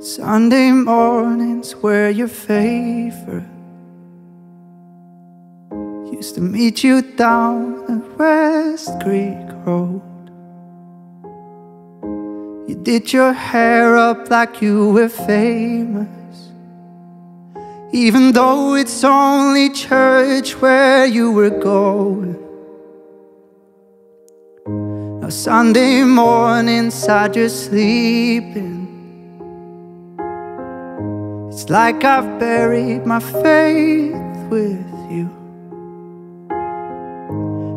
Sunday mornings were your favorite. Used to meet you down the West Creek Road. You did your hair up like you were famous. Even though it's only church where you were going. Now, Sunday mornings, I just sleeping. It's like I've buried my faith with you.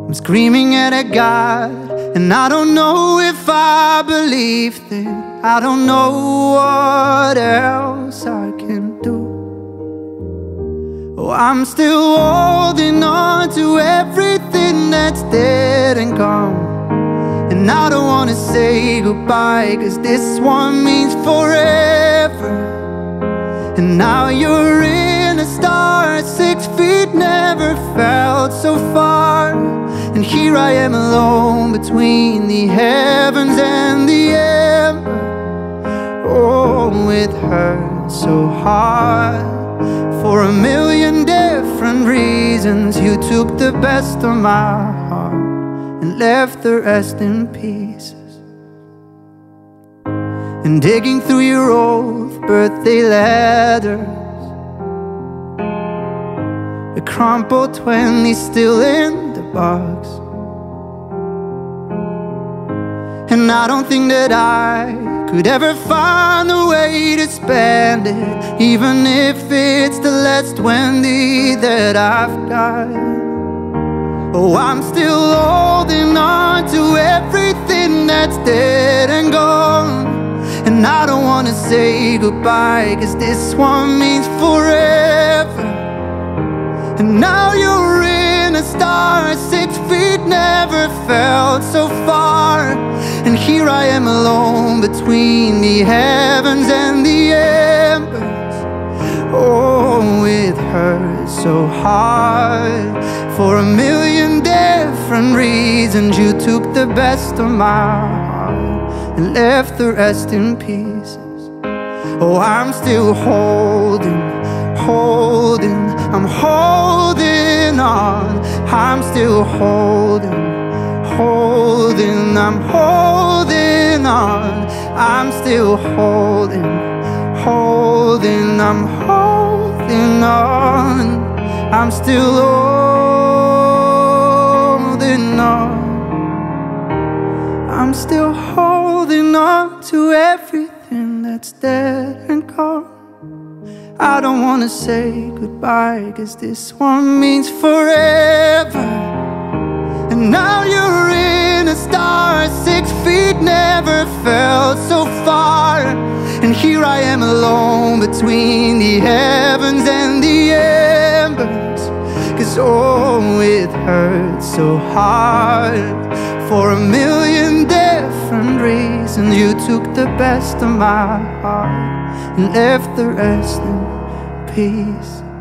I'm screaming at a God, and I don't know if I believe it. I don't know what else I can do. Oh, I'm still holding on to everything that's dead and gone. And I don't wanna say goodbye, cause this one means forever. And now you're in a star Six feet never felt so far. And here I am alone Between the heavens and the ember Oh, it hurts so hard. For a million different reasons You took the best of my heart And left the rest in pieces and digging through your old birthday letters. A crumpled 20 still in the box. And I don't think that I could ever find a way to spend it Even if it's the last 20 that I've got. Oh, I'm still holding on to everything that's dead say goodbye Cause this one means forever. And now you're in a star Six feet never felt so far. And here I am alone Between the heavens and the embers. Oh, it hurts so hard For a million different reasons. You took the best of my heart and left the rest in pieces. Oh, I'm still holding, holding, I'm holding on. I'm still holding, holding, I'm holding on. I'm still holding, holding, I'm holding on. I'm still holding on. I'm still holding on to everything that's dead and gone. I don't wanna say goodbye, cause this one means forever. And now you're in a star, six feet never felt so far. And here I am alone between the heavens and the embers. Cause oh, it hurts so hard for a million different reasons You took the best of my heart And left the rest in peace